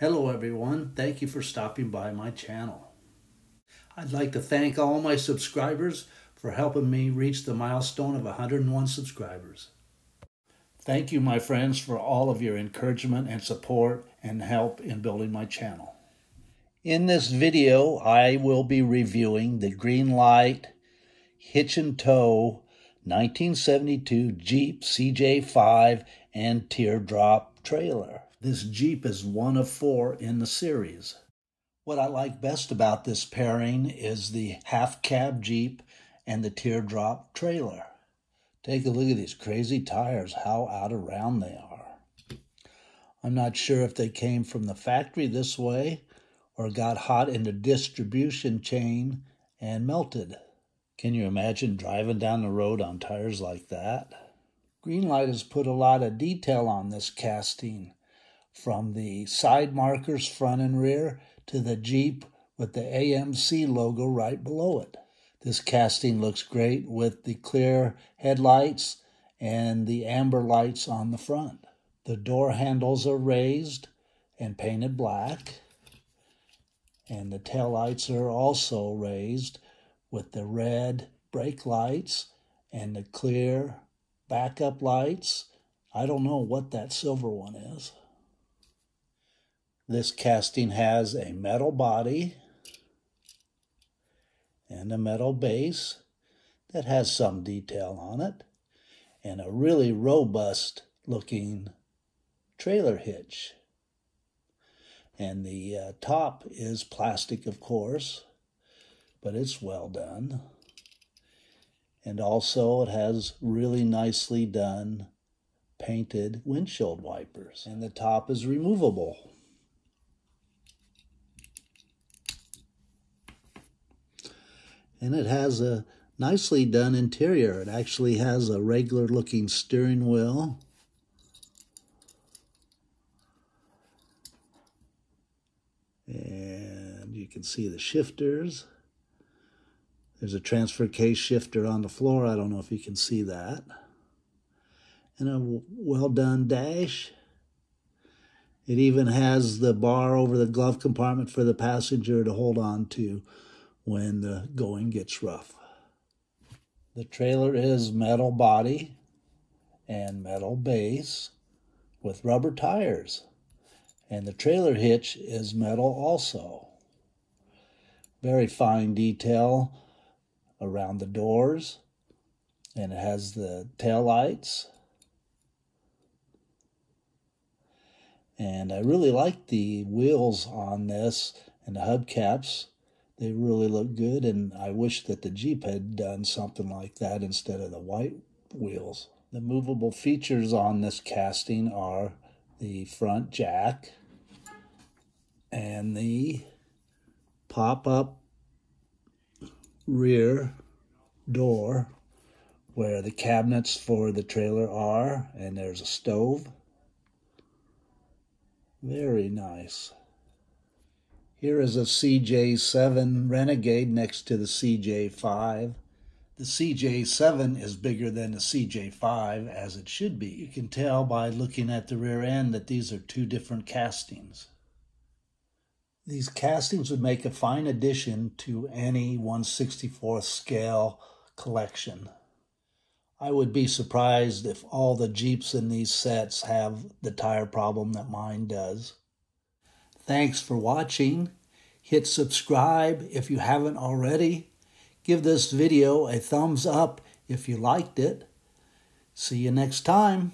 Hello everyone, thank you for stopping by my channel. I'd like to thank all my subscribers for helping me reach the milestone of 101 subscribers. Thank you my friends for all of your encouragement and support and help in building my channel. In this video, I will be reviewing the Greenlight Hitch and Tow 1972 Jeep CJ5 and Teardrop trailer. This Jeep is one of four in the series. What I like best about this pairing is the half cab Jeep and the teardrop trailer. Take a look at these crazy tires, how out of round they are. I'm not sure if they came from the factory this way or got hot in the distribution chain and melted. Can you imagine driving down the road on tires like that? Greenlight has put a lot of detail on this casting from the side markers front and rear to the Jeep with the AMC logo right below it. This casting looks great with the clear headlights and the amber lights on the front. The door handles are raised and painted black. And the taillights are also raised with the red brake lights and the clear backup lights. I don't know what that silver one is. This casting has a metal body and a metal base that has some detail on it and a really robust looking trailer hitch. And the uh, top is plastic, of course, but it's well done. And also, it has really nicely done painted windshield wipers. And the top is removable. And it has a nicely done interior. It actually has a regular looking steering wheel. And you can see the shifters. There's a transfer case shifter on the floor. I don't know if you can see that. And a well done dash. It even has the bar over the glove compartment for the passenger to hold on to when the going gets rough. The trailer is metal body and metal base with rubber tires. And the trailer hitch is metal also. Very fine detail around the doors. And it has the tail lights. And I really like the wheels on this and the hubcaps they really look good, and I wish that the Jeep had done something like that instead of the white wheels. The movable features on this casting are the front jack and the pop-up rear door where the cabinets for the trailer are, and there's a stove. Very nice. Here is a CJ7 Renegade next to the CJ5. The CJ7 is bigger than the CJ5 as it should be. You can tell by looking at the rear end that these are two different castings. These castings would make a fine addition to any 164th scale collection. I would be surprised if all the Jeeps in these sets have the tire problem that mine does. Thanks for watching. Hit subscribe if you haven't already. Give this video a thumbs up if you liked it. See you next time.